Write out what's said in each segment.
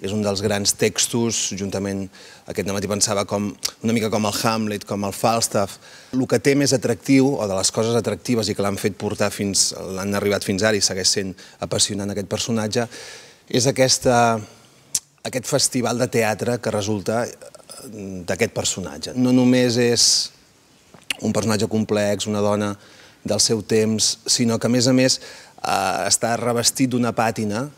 És un dels grans textos, juntament aquest matí pensava com, una mica com el Hamlet, com el Falstaff. El que té més atractiu, o de les coses atractives i que l'han fet portar fins, l'han arribat fins ara i segueix sent apassionant aquest personatge, és aquesta, aquest festival de teatre que resulta eh, d'aquest personatge. No només és un personatge complex, una dona del seu temps, sinó que, a més a més, eh, està revestit d'una pàtina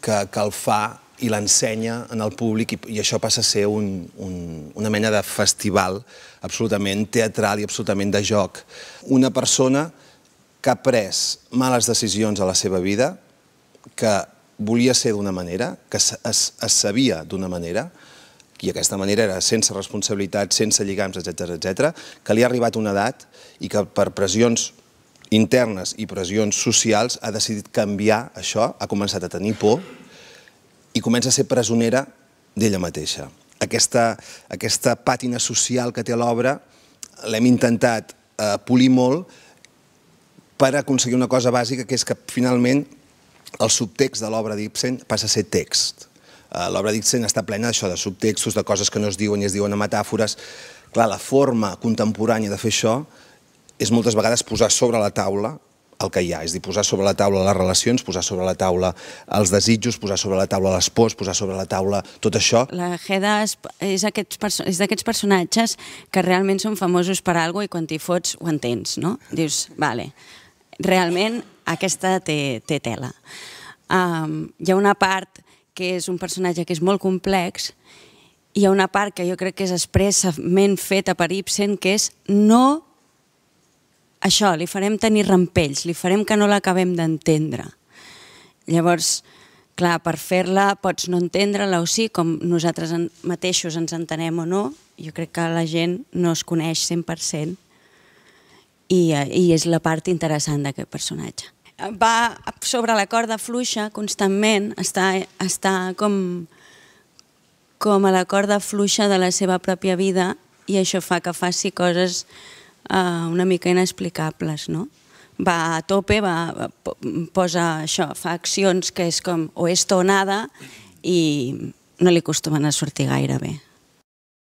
que, que el fa i l'ensenya en el públic i, això passa a ser un, un, una mena de festival absolutament teatral i absolutament de joc. Una persona que ha pres males decisions a la seva vida, que volia ser d'una manera, que es, es, es sabia d'una manera, i aquesta manera era sense responsabilitat, sense lligams, etc etc, que li ha arribat una edat i que per pressions internes i pressions socials ha decidit canviar això, ha començat a tenir por, i comença a ser presonera d'ella mateixa. Aquesta, aquesta pàtina social que té l'obra l'hem intentat eh, polir molt per aconseguir una cosa bàsica, que és que finalment el subtext de l'obra d'Ibsen passa a ser text. Eh, l'obra d'Ibsen està plena d'això, de subtextos, de coses que no es diuen i es diuen a metàfores. Clar, la forma contemporània de fer això és moltes vegades posar sobre la taula el que hi ha, és dir, posar sobre la taula les relacions, posar sobre la taula els desitjos, posar sobre la taula les pors, posar sobre la taula tot això. La Heda és, és d'aquests personatges que realment són famosos per alguna i quan t'hi fots ho entens, no? Dius, vale, realment aquesta té, té tela. Um, hi ha una part que és un personatge que és molt complex i hi ha una part que jo crec que és expressament feta per Ibsen, que és no això, li farem tenir rampells, li farem que no l'acabem d'entendre. Llavors, clar, per fer-la pots no entendre-la o sí, com nosaltres mateixos ens entenem o no, jo crec que la gent no es coneix 100% i, eh, i és la part interessant d'aquest personatge. Va sobre la corda fluixa constantment, està, està com, com a la corda fluixa de la seva pròpia vida i això fa que faci coses uh, una mica inexplicables, no? Va a tope, va, posa això, fa accions que és com o esto o nada i no li acostumen a sortir gaire bé.